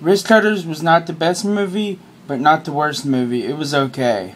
Wrist Cutters was not the best movie, but not the worst movie. It was okay.